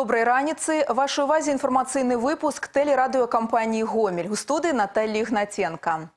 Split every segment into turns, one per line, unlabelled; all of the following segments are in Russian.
Доброй раніцы. Вашей увазе информационный выпуск телерадиокомпании «Гомель». У студии Наталья Игнатенко.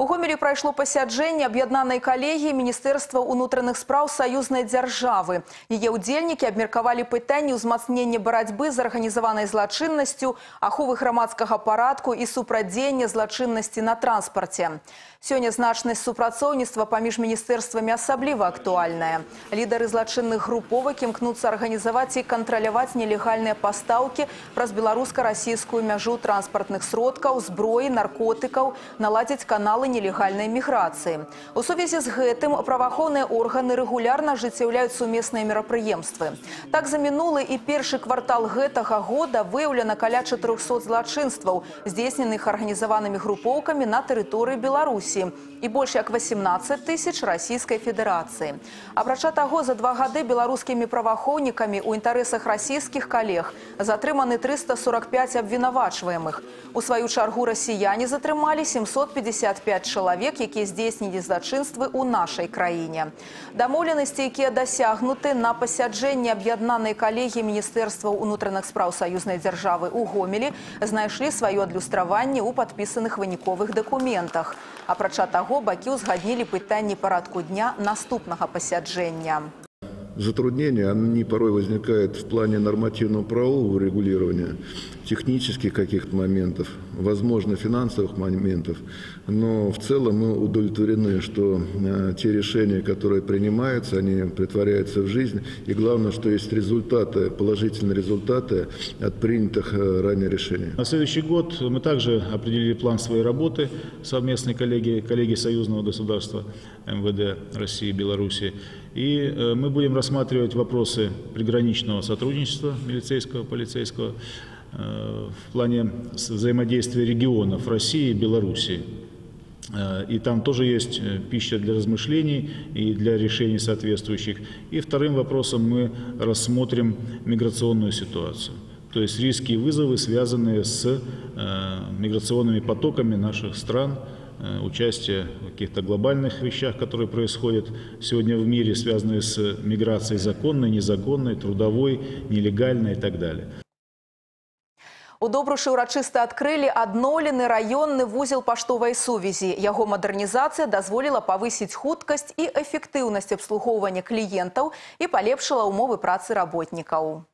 У Гомелі прайшло пасяджэнне аб'яднанай калегіі міністэрства ўнутраных спраў саюзнай дзяржавы. Яе ўдзельнікі абмеркавалі пытанні ўзмацнення барацьбы з арганізаванай злачыннасцю, аховы грамадскага парадку і супрадзення злачыннасці на транспарце. Сёння значнасць супрацоўніцтва паміж міністэрствамі асабліва актуальная. Лідары злачынных груповак імкнуцца арганізаваць і кантраляваць нелегальныя пастаўкі праз беларуска-расійскую мяжу транспартных сродкаў, зброі, наркотыкаў, наладзіць каналы нелегальнай міграцыі. У сувязі з гэтым праваахоўныя органы рэгулярна ажыццяўляюць сумесныя мерапрыемствы. Так за мінулы і першы квартал гэтага года выяўлена каля 400 злачынстваў, здзейсненых арганізаванымі групоўкамі на тэрыторыі Беларусі і больш як 18 тысяч расійскай федэрацыі. Апрача таго, за два гады беларускімі праваахоўнікамі ў інтарэсах расійскіх калег затрыманы 345 абвінавачваемых. У сваю чаргу расіяне затрымалі 755 чалавек, якія здзейснілі злачынствы ў нашай краіне. Дамоўленасці, якія дасягнуты на пасяджэнні аб'яднанай калегі міністэрства ўнутраных спраў саюзнай дзяржавы ў Гомелі, знайшлі сваё адлюстраванне ў падпісаных выніковых дакументах. Апрача таго, бакі ўзгаднілі пытанні парадку дня наступнага пасяджэння.
Затруднения, они порой возникают в плане нормативного правового регулирования, технических каких-то моментов, возможно, финансовых моментов. Но в целом мы удовлетворены, что э, те решения, которые принимаются, они притворяются в жизнь. И главное, что есть результаты, положительные результаты от принятых э, ранее решений.
На следующий год мы также определили план своей работы совместной коллеги, коллеги союзного государства МВД России и Беларуси. И э, мы будем рассматривать вопросы приграничного сотрудничества милицейского, полицейского э, в плане взаимодействия регионов России и Белоруссии. Э, и там тоже есть пища для размышлений и для решений соответствующих. И вторым вопросом мы рассмотрим миграционную ситуацию. То есть риски и вызовы, связанные с миграционными потоками наших стран, участие в каких-то глобальных вещах, которые происходят сегодня в мире, связанные с миграцией законной, незаконной, трудовой, нелегальной и так далее.
У добрушы ўрачыста адкрылі адноўлены раённы вузел паштовай сувязі. Яго мадэрнізацыя дазволіла павысіць хуткасць і эфектыўнасць абслугоўвання кліентаў і палепшыла ўмовы працы работнікаў.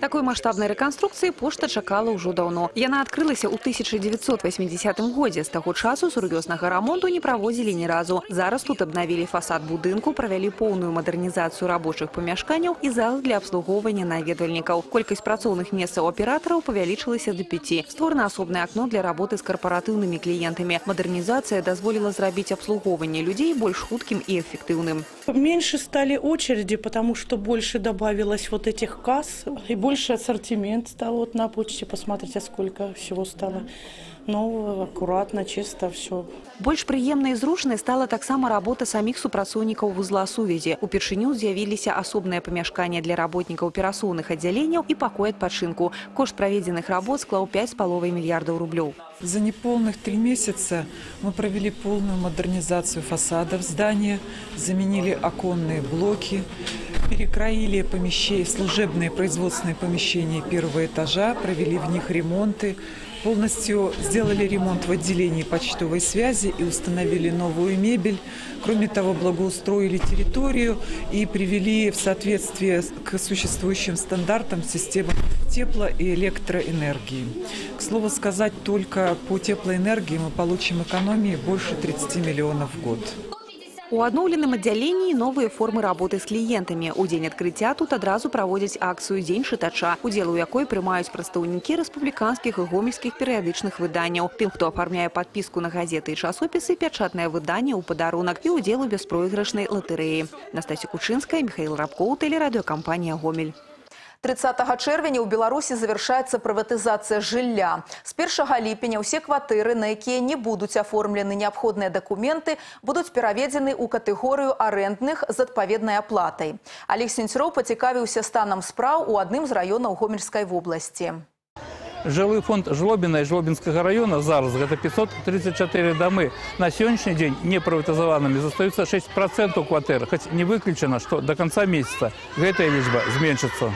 Такой маштабнай рэканструкцыі пошта чакала ўжо даўно. Яна адкрылася ў 1980 годзе. З таго часу сур'ёзнага рамонту не праводзілі ні разу. Зараз тут абнавілі фасад будынку, правялі поўную мадэрнізацыю рабочых памяшканняў і зал для абслугоўвання наведвальнікаў. Колькасць працоўных месцаў аператараў павялічылася скаротилася до пяти. Створено особное окно для работы с корпоративными клиентами. Модернизация дозволила сделать обслуговывание людей больше хутким и эффективным.
Меньше стали очереди, потому что больше добавилось вот этих касс и больше ассортимент стал вот на почте. Посмотрите, сколько всего стало нового, аккуратно, чисто все.
Больш прыемнай і зручнай стала таксама работа саміх супрацоўнікаў вузла сувязі. Упершыню з'явіліся асобныя памяшкання для работнікаў перасоўных аддзяленняў і пакой адпачынку. Кошт праведзеных работ склаў 5,5 мільярдаў рублёў.
За неполных три месяца мы провели полную модернизацию фасадов здания, заменили оконные блоки, перекроили помещения, служебные производственные помещения первого этажа, провели в них ремонты, полностью сделали ремонт в отделении почтовой связи и установили новую мебель. Кроме того, благоустроили территорию и привели в соответствие к существующим стандартам системы тепло- и электроэнергии. К слову сказать, только по теплоэнергии мы получим экономии больше 30 миллионов в год.
У адноўленым аддзяленні новыя формы работы з кліентамі. У дзень адкрыцця тут адразу праводзяць акцыю дзень чытача, удзел у якой прымаюць прадстаўнікі рэспубліканскіх і гомельскіх перыядычных выданняў. Тым, хто афармляе падпіску на газеты і часопісы, пячатнае выданне ў падарунак і удзел у бяспройгрышнай латарэі. Настасья Кучынская, Михаил Рабкоў, тэлерадыёкампанія «Гомель».
30 чэрвеня ў беларусі завяршаецца прыватызацыя жылля з 1 ліпеня ўсе кватэры на якія не будуць аформлены неабходныя дакументы будуць пераведзены ў катэгорыю арэндных з адпаведнай аплатай алег сенцроў пацікавіўся станам спраў у адным з раёнаў гомельскай вобласці
Жылы фонд жлобіна і жлобінскага района зараз гэта 534 дамы на сённяшні дзень непрыватызаванымі застаюцца 6 процентаў кватэр хоць не выключана што до конца месяца. Гэтая лічба зменшыцца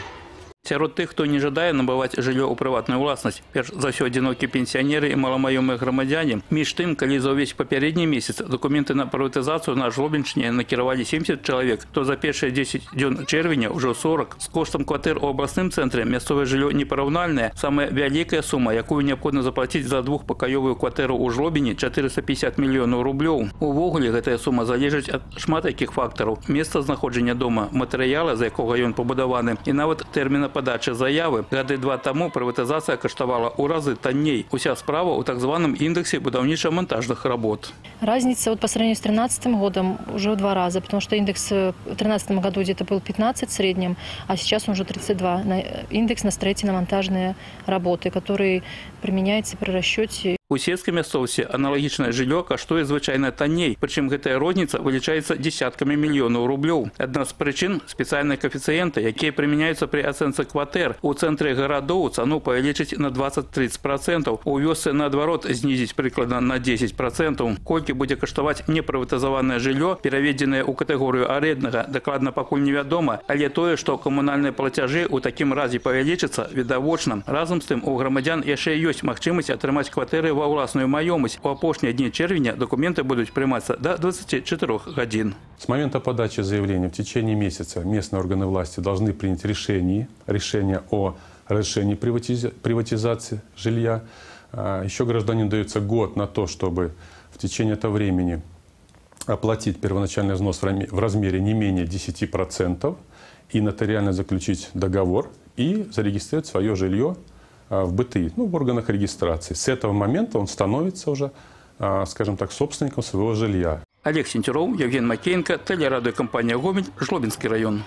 Сярод тых, хто не жадае набываць жыллё ў прыватную ўласнасць, перш за ўсё адзінокія пенсіянеры і маламаёмыя грамадзяне. Між тым, калі за ўвесь папярэдні месяц дакументы на прыватызацыю на жлобенчыне накіравалі 70 чалавек, то за першыя 10 дзён чэрвеня ўжо 40. З коштам кватэр у абласным цэнтры мясцовае жыллё непараўнальнае. Самая вялікая сума, якую неабходна заплаціць за двухпакаёвую кватэру ў жлобіне 450 мільёнаў рублёў. Увогуле гэтая сума залежыць ад шмат якіх фактараў. Месца знаходжання дома, матэрыяла, за якога ён пабудаваны, і нават тэрміна подачи заявы. Гады два тому приватизация каштовала у разы танней. Уся справа у так званом индексе будовничо-монтажных работ.
Разница вот по сравнению с 2013 годом уже в два раза, потому что индекс в 2013 году где-то был 15 в среднем, а сейчас он уже 32. Индекс на строительно-монтажные работы, который применяется при расчете
у сельскай мясцовасці аналагічнае жыллё каштуе звычайна танней, прычым гэтая розніца вылічаецца дзясяткамі мільёнаў рублёў. Адна з прычын спецыяльныя каэфіцыенты, якія прымяняюцца пры ацэнцы кватэр. У цэнтры гарадоў цану павялічыць на 20-30%, у вёсцы наадварот знізіць прыкладна на 10%. Колькі будзе каштаваць непрыватызаванае жыллё, пераведзенае ў катэгорыю арэднага, дакладна пакуль невядома, але тое, што камунальныя плацяжы ў такім разе павялічыцца відавочна. Разам з тым у грамадзян яшчэ ёсць магчымасць атрымаць кватэры ва ўласную маёмасць. У апошнія дні чэрвеня документы будут прымацца до 24 годин.
С момента подачи заявления в течение месяца местные органы власти должны принять решение, решение о разрешении приватизации жилья. А, Еще гражданину дается год на то, чтобы в течение этого времени оплатить первоначальный взнос в размере не менее 10% и нотариально заключить договор и зарегистрировать свое жилье в БТИ, ну, в органах регистрации. С этого момента он становится уже, скажем так, собственником своего жилья.
Олег Сентеров, Евген Макеенко, телерадиокомпания «Гомель», Жлобинский район.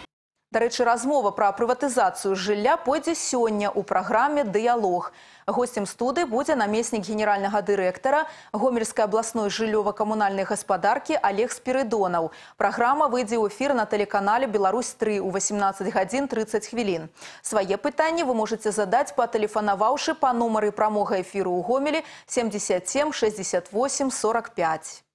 Дарэчы, размова пра прыватызацыю жылля пойдзе сёння ў праграме дыялог. Гостем студы будзе намеснік генеральнага дырэктара гомельскай абласной жыллёва-камунальнай гаспадаркі Олег Спірыдонаў. Праграма выйдзе ў эфір на тэлеканале Беларусь-3 у 18 гадзін 30 хвілін. Свае пытанні вы можаце задаць патэлефанаваўшы па нумары прамога эфіру ў Гомелі 77 68 45.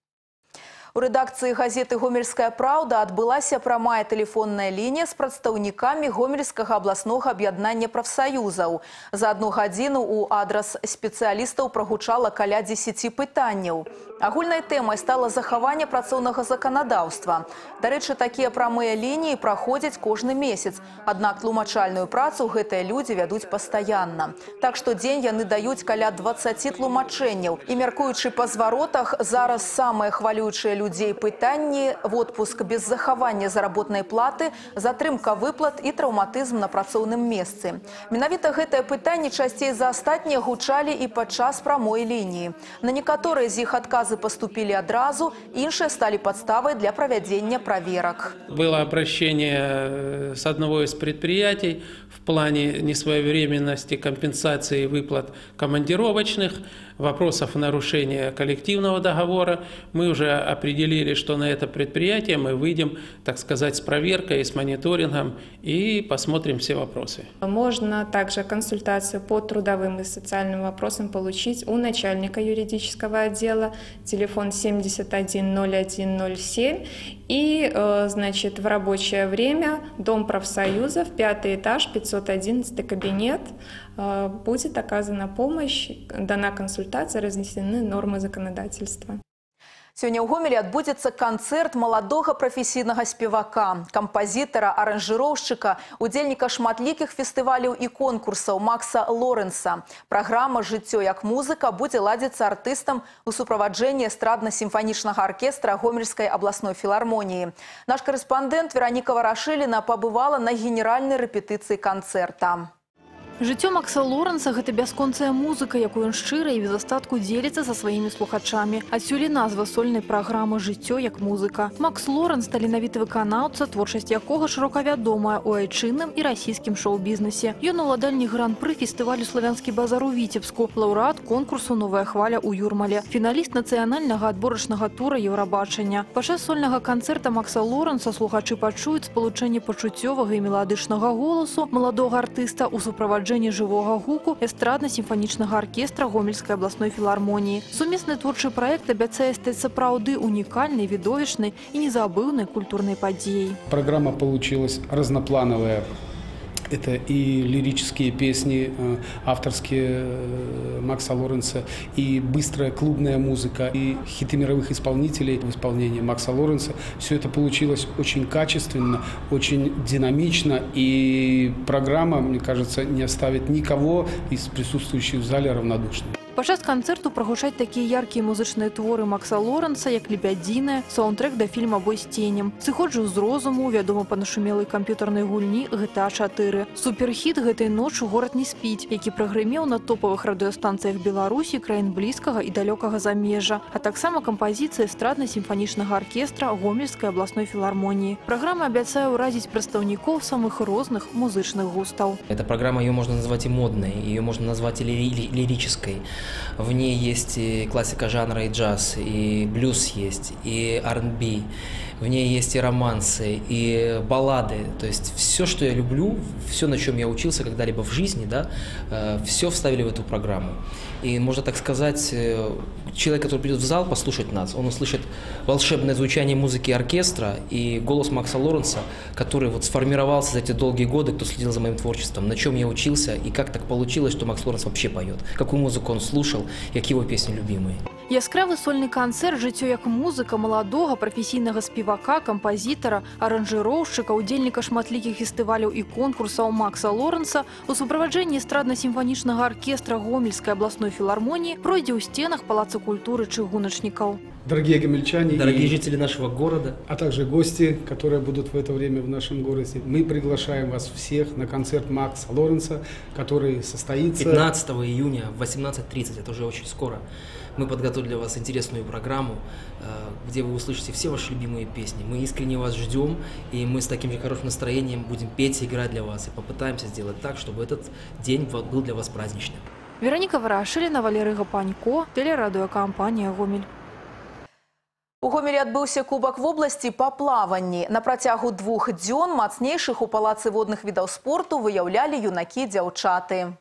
У рэдакцыі газеты гомельская праўда адбылася прамая тэлефонная лінія з прадстаўнікамі гомельскага абласнога аб'яднання прафсаюзаў. За адну гадзіну ў адрас спецыялістаў прагучала каля 10 пытанняў. Агульнай тэмай стала захаванне працоўнага заканадаўства. Дарэчы, такія прамыя лініі праходзяць кожны месяц. Аднак тлумачальную працу гэтыя людзі вядуць пастаянна. Так што дзень яны даюць каля 20 тлумачэнняў. І мяркуючы па зваротах, зараз самыя хвалюючыя людзей пытанні, отпуск без захавання заработнай платы, затрымка выплат і траўматызм на працоўным месцы. Менавіта гэтае пытанне часцей за астатнія гучалі і падчас прамой лініі. На некаторыя з іх адказы заказы поступили одразу, іншие стали подставой для проведения проверок.
Было обращение э, с одного из предприятий в плане несвоевременности компенсации выплат командировочных вопросов нарушения коллективного договора. Мы уже определили, что на это предприятие мы выйдем, так сказать, с проверкой, с мониторингом и посмотрим все вопросы.
Можно также консультацию по трудовым и социальным вопросам получить у начальника юридического отдела, телефон 710107 и, э, значит, в рабочее время Дом профсоюзов, пятый этаж, 511 кабинет, будет оказана помощь, дана консультация, разнесены нормы законодательства.
Сёння ў гомелі адбудзецца канцэрт маладога прафесійнага спевака, кампазітара, аранжыроўшчыка, удзельніка шматлікіх фестываляў і конкурсаў Макса Лоренса. Праграма жыццё як музыка будзе ладзіцца артыстам у суправаджэнні эстрадна-сімфанічнага аркестра гомельскай абласной філармоніі. Наш карэспандэнт Вераніка Варашыліна пабывала на генеральнай рэпетыцыі канцэрта.
Жыццё Макса Лоренса гэта бясконцая музыка, якую ён шчыра і без астатку дзеліцца са сваімі слухачамі. Адсюль назва сольнай праграмы жыццё як музыка. Макс Лоренс таленавіты выканаўца, творчасць якога шырока вядомая ў айчынным і расійскім шоу-бізнесе. Ён уладальнік гран-пры фестывалю славянскі базар у віцебску, лаўрэат конкурсу новая хваля ў юрмале, фіналіст нацыянальнага адборачнага тура еўрабачання. Падчас сольнага канцэрта Макса Лоренса слухачы пачуюць спалучэнне пачуццёвага і меладычнага голасу маладога артыста ў суправаджэнні суправаджэнні жывога гуку эстрадна-сімфанічнага аркестра гомельскай абласной філармоніі. Сумесны творчы праект абяцае стаць сапраўды унікальнай, відовішнай і незабыўнай культурнай падзеяй.
Программа получилась разноплановая это и лирические песни э, авторские э, Макса Лоренса, и быстрая клубная музыка, и хиты мировых исполнителей в исполнении Макса Лоренса. Все это получилось очень качественно, очень динамично, и программа, мне кажется, не оставит никого из присутствующих в зале равнодушным.
Падчас канцэрту прагучаць такія яркія музычныя творы Макса Лоренса, як лебядзіная, саундтрэк да фільма бой з ценем. Сыходжу з розуму, вядома па нашумелай камп'ютарнай гульні GTA 4. Суперхіт гэтай ночы горад не спіць, які прагрымеў на топавых радыёстанцыях Беларусі, краін блізкага і далёкага замежжа, а таксама кампазіцыі эстрадна-сімфанічнага аркестра гомельскай абласной філармоніі. Праграма абяцае ўразіць прадстаўнікоў самых розных музычных густаў.
Эта программа, ее можно назвать и модной, ее можно назвать и ли- лирической. В ней есть и классика жанра, и джаз, и блюз есть, и R&B. В ней есть и романсы, и баллады. То есть все, что я люблю, все, на чем я учился когда-либо в жизни, да, все вставили в эту программу. И можно так сказать, э, человек, который придет в зал послушать нас, он услышит волшебное звучание музыки оркестра и голос Макса Лоренса, который вот сформировался за эти долгие годы, кто следил за моим творчеством, на чем я учился и как так получилось, что Макс Лоренс вообще поет, какую музыку он слушал, какие его песни любимые.
Яскравы сольны канцэрт жыццё як музыка маладога прафесійнага спевака, кампазітара, аранжыроўшчыка, удзельніка шматлікіх фестываляў і конкурсаў Макса Лоренса у суправаджэнні эстрадна-сімфанічнага аркестра гомельскай абласной філармоніі пройдзе ў сценах палаца культуры чыгуначнікаў.
Дорогие гомельчане
Дорогие
и-
жители нашего города,
а также гости, которые будут в это время в нашем городе, мы приглашаем вас всех на концерт Макса Лоренса, который состоится
15 июня в 18.30, это уже очень скоро, мы подготовили для вас интересную программу, э, где вы услышите все ваши любимые песни. Мы искренне вас ждем, и мы с таким же хорошим настроением будем петь и играть для вас, и попытаемся сделать так, чтобы этот день вот был для вас праздничным.
Вероніка Варашыліна, Валерый Гапанько, тэлерадыёкампанія Гомель.
У Гомелі адбыўся кубак вобласці па плаванні. На працягу двух дзён мацнейшых у палацы водных відаў спорту выяўлялі юнакі дзяўчаты.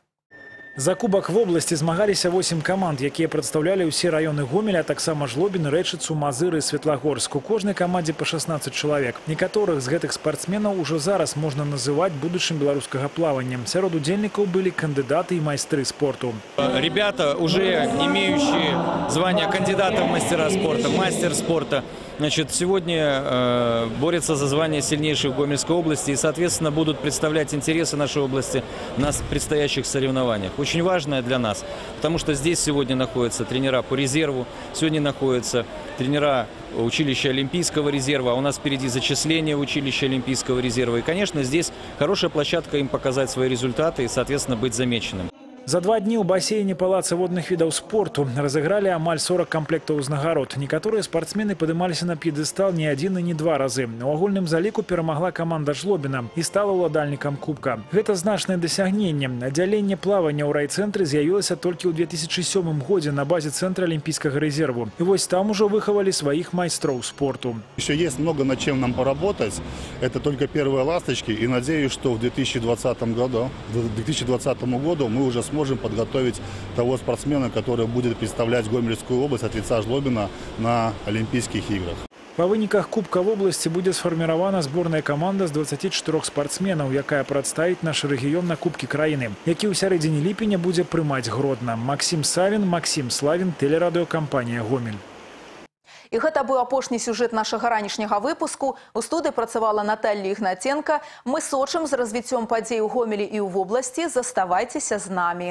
За кубак в области змагаліся 8 каманд, якія прадстаўлялі ўсе раёны Гомеля, а таксама Жлобін, Рэчыцу, Мазыры, Светлагорск. У кожнай камандзе па 16 чалавек. Некаторых з гэтых спартсменаў ужо зараз можна называць будучым беларускага плавання. Сярод удзельнікаў былі кандыдаты і майстры спорту.
Ребята, уже имеющие звание кандидата в мастера спорта, мастер спорта, значит, сегодня э, борются за звание сильнейших в Гомельской области и, соответственно, будут представлять интересы нашей области на предстоящих соревнованиях. Очень важное для нас, потому что здесь сегодня находятся тренера по резерву, сегодня находятся тренера училища Олимпийского резерва, а у нас впереди зачисление в училище Олимпийского резерва. И, конечно, здесь хорошая площадка им показать свои результаты и, соответственно, быть замеченным.
За два дні ў басейне палаца водных відаў спорту разыгралі амаль 40 камплектаў узнагарод. Некаторыя спартсмены падымаліся на п'едэстал не адзін і не два разы. У агульным заліку перамагла каманда Жлобіна і стала ўладальнікам кубка. Гэта значнае дасягненне. Аддзяленне плавання ў райцэнтры з'явілася толькі ў 2007 годзе на базе цэнтра алімпійскага рэзерву. І вось там ужо выхавалі сваіх майстроў спорту.
Еще есть много над чем нам поработать. Это только первые ласточки. И надеюсь, что в 2020 году, к 2020 году мы уже сможем подготовить того спортсмена, который будет представлять Гомельскую область от лица Жлобина на Олимпийских играх.
Па выніках кубка вобласці будзе сфарміравана зборная каманда з 24 спартсменаў, якая прадставіць наш рэгіён на кубкі краіны, які ў сярэдзіне ліпеня будзе прымаць гродна. Максім Савін, Максім Славін, тэлерадыёкампанія Гомель.
І гэта быў апошні сюжэт нашага ранішняга выпуску. У студыі працавала Наталья Ігнаценка. Мы сочым з развіццём падзей у Гомелі і ў вобласці. Заставайцеся з намі.